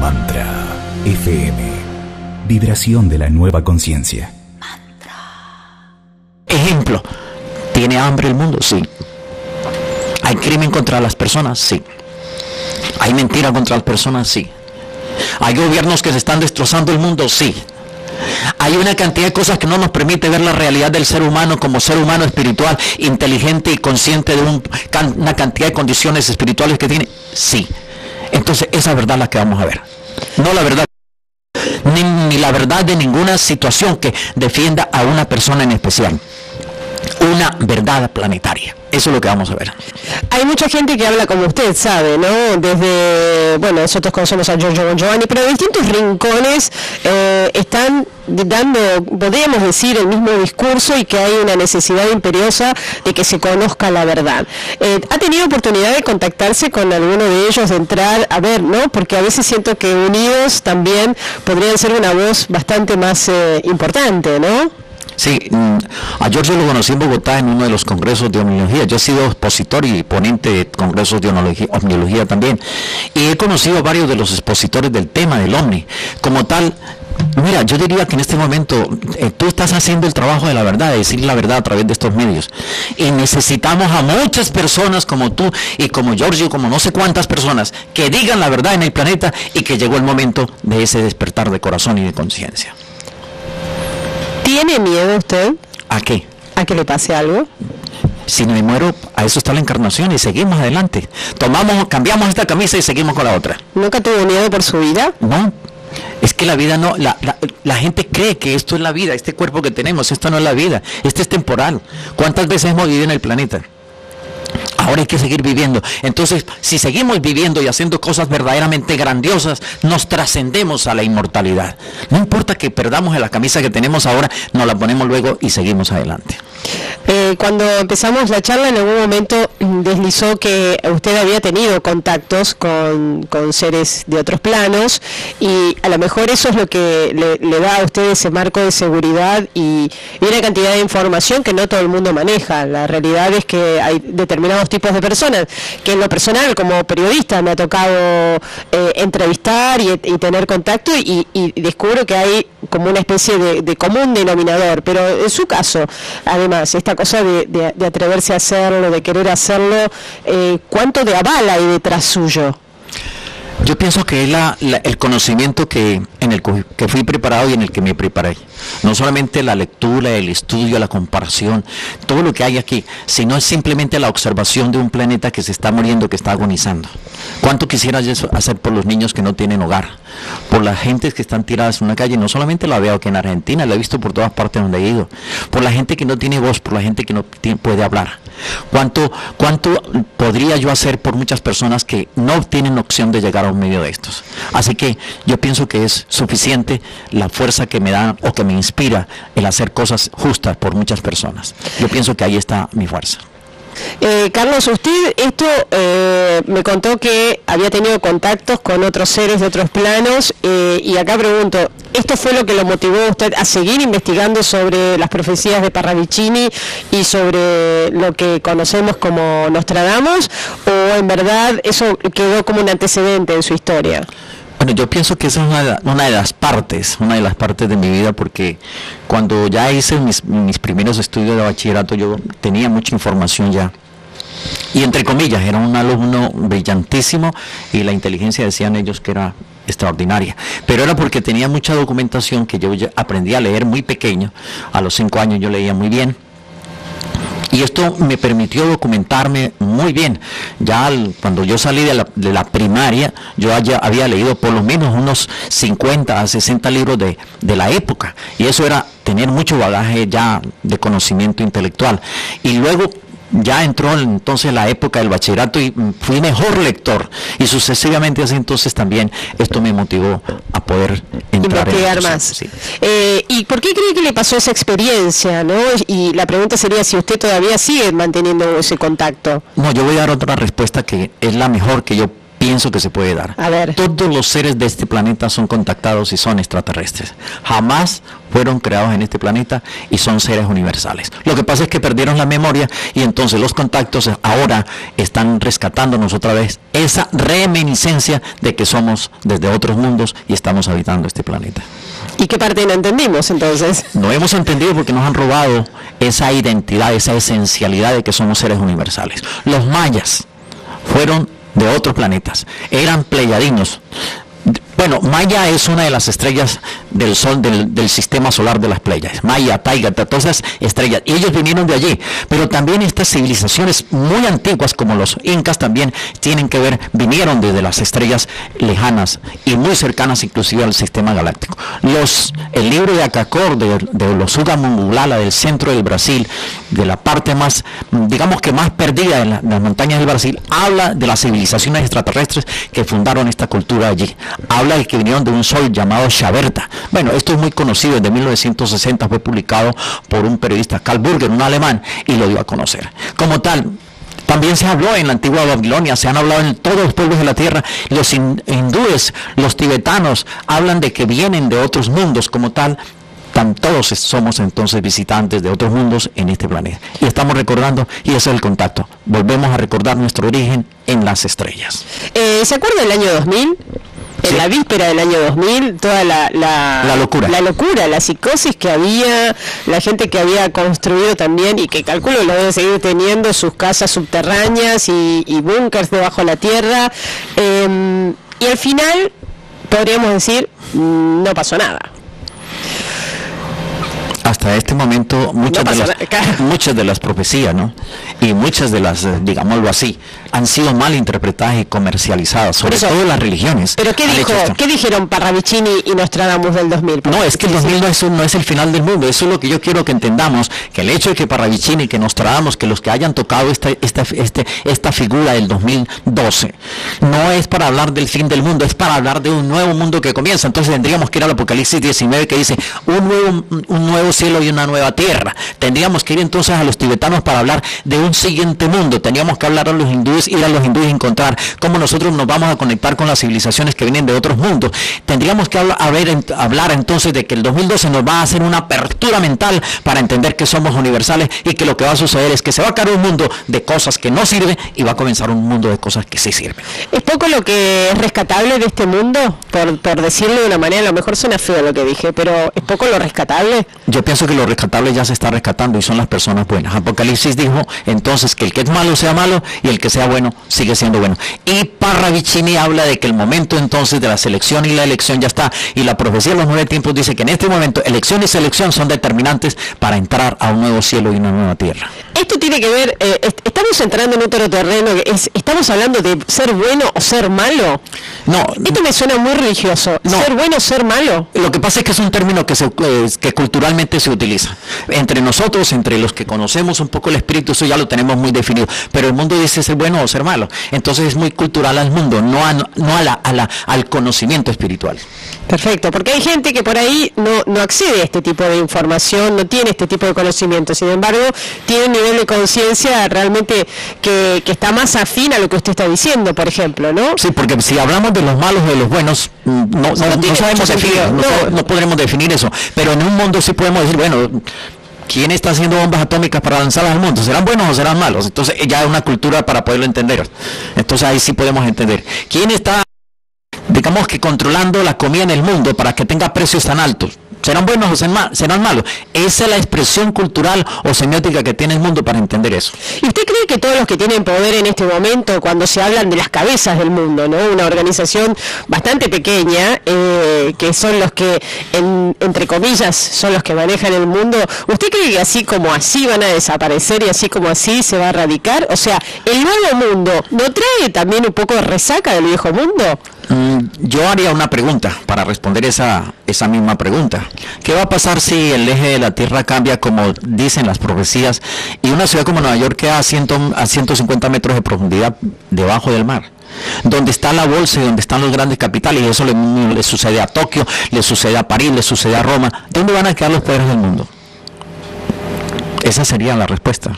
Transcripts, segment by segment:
Mantra FM. Vibración de la nueva conciencia. Ejemplo, ¿tiene hambre el mundo? Sí. ¿Hay crimen contra las personas? Sí. ¿Hay mentira contra las personas? Sí. ¿Hay gobiernos que se están destrozando el mundo? Sí. Hay una cantidad de cosas que no nos permite ver la realidad del ser humano como ser humano espiritual, inteligente y consciente de una cantidad de condiciones espirituales que tiene. Sí. Entonces esa verdad la que vamos a ver. No la verdad ni, ni la verdad de ninguna situación que defienda a una persona en especial. Una verdad planetaria. Eso es lo que vamos a ver. Hay mucha gente que habla como usted sabe, ¿no? Desde, bueno, nosotros conocemos a Giorgio Giovanni, pero distintos rincones eh, están dando, podríamos decir, el mismo discurso y que hay una necesidad imperiosa de que se conozca la verdad. Eh, ¿Ha tenido oportunidad de contactarse con alguno de ellos, de entrar a ver, ¿no? Porque a veces siento que unidos también podrían ser una voz bastante más eh, importante, ¿no? Sí, mm, a Giorgio lo conocí en Bogotá en uno de los congresos de omniología. Yo he sido expositor y ponente de congresos de omniología también. Y he conocido a varios de los expositores del tema del omni. Como tal, Mira, yo diría que en este momento eh, tú estás haciendo el trabajo de la verdad, de decir la verdad a través de estos medios. Y necesitamos a muchas personas como tú y como Giorgio, como no sé cuántas personas, que digan la verdad en el planeta y que llegó el momento de ese despertar de corazón y de conciencia. ¿Tiene miedo usted? ¿A qué? ¿A que le pase algo? Si me muero, a eso está la encarnación y seguimos adelante. Tomamos, cambiamos esta camisa y seguimos con la otra. ¿Nunca tuvo miedo por su vida? No, es que la vida no, la, la, gente cree que esto es la vida, este cuerpo que tenemos, esto no es la vida, este es temporal. ¿Cuántas veces hemos vivido en el planeta? Ahora hay que seguir viviendo. Entonces, si seguimos viviendo y haciendo cosas verdaderamente grandiosas, nos trascendemos a la inmortalidad. No importa que perdamos la camisa que tenemos ahora, nos la ponemos luego y seguimos adelante. Eh, cuando empezamos la charla, en algún momento deslizó que usted había tenido contactos con, seres de otros planos y a lo mejor eso es lo que le, da a usted ese marco de seguridad y, una cantidad de información que no todo el mundo maneja. La realidad es que hay determinados tipos de personas que en lo personal, como periodista, me ha tocado eh, entrevistar y, tener contacto y, descubro que hay como una especie de, común denominador. Pero en su caso, además, esta cosa de, atreverse a hacerlo, de querer hacerlo, eh, ¿cuánto de avala hay detrás suyo? Yo pienso que es la, el conocimiento que en el que fui preparado y en el que me preparé. No solamente la lectura, el estudio, la comparación, todo lo que hay aquí, sino es simplemente la observación de un planeta que se está muriendo, que está agonizando. ¿Cuánto quisiera hacer por los niños que no tienen hogar? Por las gentes que están tiradas en una calle, no solamente la veo aquí en Argentina, la he visto por todas partes donde he ido. Por la gente que no tiene voz, por la gente que no puede hablar. ¿Cuánto, ¿Cuánto podría yo hacer por muchas personas que no tienen opción de llegar a un medio de estos? Así que yo pienso que es suficiente la fuerza que me da o que me inspira el hacer cosas justas por muchas personas. Yo pienso que ahí está mi fuerza. Eh, Carlos, usted esto eh, me contó que había tenido contactos con otros seres de otros planos eh, y acá pregunto, ¿esto fue lo que lo motivó a usted a seguir investigando sobre las profecías de Parravicini y sobre lo que conocemos como Nostradamus o en verdad eso quedó como un antecedente en su historia? Bueno, yo pienso que esa es una de, las partes, una de las partes de mi vida, porque cuando ya hice mis, primeros estudios de bachillerato, yo tenía mucha información ya. Y entre comillas, era un alumno brillantísimo y la inteligencia decían ellos que era extraordinaria. Pero era porque tenía mucha documentación que yo aprendí a leer muy pequeño. A los cinco años yo leía muy bien y esto me permitió documentarme muy bien. Ya cuando yo salí de la, primaria, yo había leído por lo menos unos 50 a 60 libros de, de la época. Y eso era tener mucho bagaje ya de conocimiento intelectual. Y luego ya entró entonces la época del bachillerato y fui mejor lector y sucesivamente así entonces también esto me motivó a poder entrar investigar más. Eh, ¿Y por qué cree que le pasó esa experiencia? ¿no? Y la pregunta sería si usted todavía sigue manteniendo ese contacto. No, yo voy a dar otra respuesta que es la mejor que yo pienso que se puede dar. A ver. Todos los seres de este planeta son contactados y son extraterrestres. Jamás fueron creados en este planeta y son seres universales. Lo que pasa es que perdieron la memoria y entonces los contactos ahora están rescatándonos otra vez esa reminiscencia de que somos desde otros mundos y estamos habitando este planeta. ¿Y qué parte no entendimos entonces? No hemos entendido porque nos han robado esa identidad, esa esencialidad de que somos seres universales. Los mayas fueron de otros planetas, eran pleyadinos, bueno, Maya es una de las estrellas del Sol, del, sistema solar de las playas. Maya, Taiga, todas esas estrellas. Ellos vinieron de allí. Pero también estas civilizaciones muy antiguas, como los incas, también tienen que ver, vinieron desde las estrellas lejanas y muy cercanas inclusive al sistema galáctico. Los, el libro de Acacor, de, los Ugamungulala, del centro del Brasil, de la parte más, digamos que más perdida de, las montañas del Brasil, habla de las civilizaciones extraterrestres que fundaron esta cultura allí. Habla y que vinieron de un sol llamado Schaberta. Bueno, esto es muy conocido, desde 1960 fue publicado por un periodista, Karl Burger, un alemán, y lo dio a conocer. Como tal, también se habló en la antigua Babilonia, se han hablado en todos los pueblos de la tierra. Los hindúes, los tibetanos hablan de que vienen de otros mundos como tal. todos somos entonces visitantes de otros mundos en este planeta. Y estamos recordando, y ese es el contacto. Volvemos a recordar nuestro origen en las estrellas. Eh, ¿Se acuerda del año 2000? En la víspera del año 2000, toda la, la, locura. La locura, la psicosis que había, la gente que había construido también y que calculo lo debe seguir teniendo, sus casas subterráneas y, y búnkers debajo de la tierra. Em, y al final, podríamos decir, mm, no pasó nada hasta este momento muchas, de, las, muchas de las profecías, ¿no? Y muchas de las, eh, digámoslo así, han sido mal interpretadas y comercializadas, sobre todo las religiones. ¿Pero qué, dijo, qué dijeron Parravicini y Nostradamus del 2000? No, es que el 2000 no es, no es el final del mundo, eso es lo que yo quiero que entendamos, que el hecho de que Parravicini, que Nostradamus, que los que hayan tocado esta, esta, este, esta figura del 2012, no es para hablar del fin del mundo, es para hablar de un nuevo mundo que comienza. Entonces tendríamos que ir al Apocalipsis 19 que dice, un nuevo, un nuevo cielo y una nueva tierra. Tendríamos que ir entonces a los tibetanos para hablar de un siguiente mundo. Tendríamos que hablar a los hindúes, ir a los hindúes y encontrar cómo nosotros nos vamos a conectar con las civilizaciones que vienen de otros mundos. Tendríamos que hablar, hablar entonces de que el 2012 nos va a hacer una apertura mental para entender que somos universales y que lo que va a suceder es que se va a caer un mundo de cosas que no sirven y va a comenzar un mundo de cosas que sí sirven. ¿Es poco lo que es rescatable de este mundo? Por, por decirlo de una manera, a lo mejor suena feo lo que dije, pero ¿es poco lo rescatable? Yo pienso que lo rescatable ya se está rescatando y son las personas buenas. Apocalipsis dijo entonces que el que es malo sea malo y el que sea bueno sigue siendo bueno. Y Parravicini habla de que el momento entonces de la selección y la elección ya está. Y la profecía de los nueve tiempos dice que en este momento elección y selección son determinantes para entrar a un nuevo cielo y una nueva tierra. Esto tiene que ver, eh, estamos entrando en otro terreno, es, estamos hablando de ser bueno o ser malo. No. Esto me suena muy religioso. Ser bueno o ser malo. Lo que pasa es que es un término que, se, eh, que culturalmente se utiliza. Entre nosotros, entre los que conocemos un poco el espíritu, eso ya lo tenemos muy definido. Pero el mundo dice ser bueno o ser malo. Entonces es muy cultural al mundo, no, a, no a la, a la, al conocimiento espiritual. Perfecto, porque hay gente que por ahí no, no accede a este tipo de información, no tiene este tipo de conocimiento, sin embargo, tiene un nivel de conciencia realmente que, que, está más afín a lo que usted está diciendo, por ejemplo, ¿no? Sí, porque si hablamos de los malos de los buenos, mm, no, no, sabemos definir, no, no podremos definir eso, pero en un mundo sí podemos decir, bueno, ¿quién está haciendo bombas atómicas para lanzarlas al mundo? ¿Serán buenos o serán malos? Entonces ya es una cultura para poderlo entender. Entonces ahí sí podemos entender. ¿Quién está digamos que controlando la comida en el mundo para que tenga precios tan altos. ¿Serán buenos o serán malos? Esa es la expresión cultural o semiótica que tiene el mundo para entender eso. ¿Y usted cree que todos los que tienen poder en este momento, cuando se hablan de las cabezas del mundo, ¿no? una organización bastante pequeña, eh, que son los que, entre comillas, son los que manejan el mundo, ¿usted cree que así como así van a desaparecer y así como así se va a erradicar? O sea, ¿el nuevo mundo no trae también un poco de resaca del viejo mundo? Mm, yo haría una pregunta para responder esa, esa misma pregunta. ¿Qué va a pasar si el eje de la Tierra cambia como dicen las profecías y una ciudad como Nueva York queda a, 100, a 150 metros de profundidad debajo del mar? donde está la bolsa y donde están los grandes capitales, y eso le, le, sucede a Tokio, le sucede a París, le sucede a Roma, ¿dónde van a quedar los poderes del mundo? Esa sería la respuesta.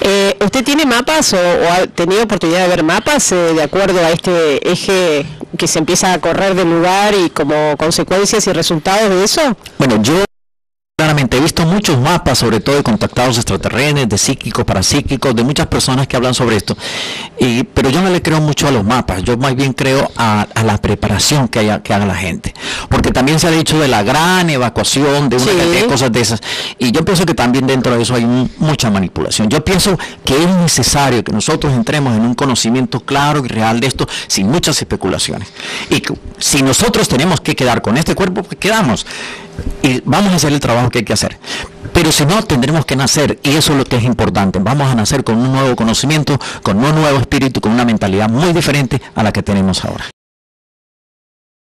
Eh, ¿Usted tiene mapas o, ha tenido oportunidad de ver mapas eh, de acuerdo a este eje que se empieza a correr del lugar y como consecuencias y resultados de eso? Bueno, yo He visto muchos mapas, sobre todo de contactados extraterrestres, de psíquicos, parapsíquicos, de muchas personas que hablan sobre esto, y, pero yo no le creo mucho a los mapas, yo más bien creo a, la preparación que, haya, que haga la gente, porque también se ha dicho de la gran evacuación, de una de cosas de esas, y yo pienso que también dentro de eso hay mucha manipulación. Yo pienso que es necesario que nosotros entremos en un conocimiento claro y real de esto, sin muchas especulaciones, y que, si nosotros tenemos que quedar con este cuerpo, pues quedamos y vamos a hacer el trabajo que hay que hacer. Pero si no, tendremos que nacer, y eso es lo que es importante. Vamos a nacer con un nuevo conocimiento, con un nuevo espíritu, con una mentalidad muy diferente a la que tenemos ahora.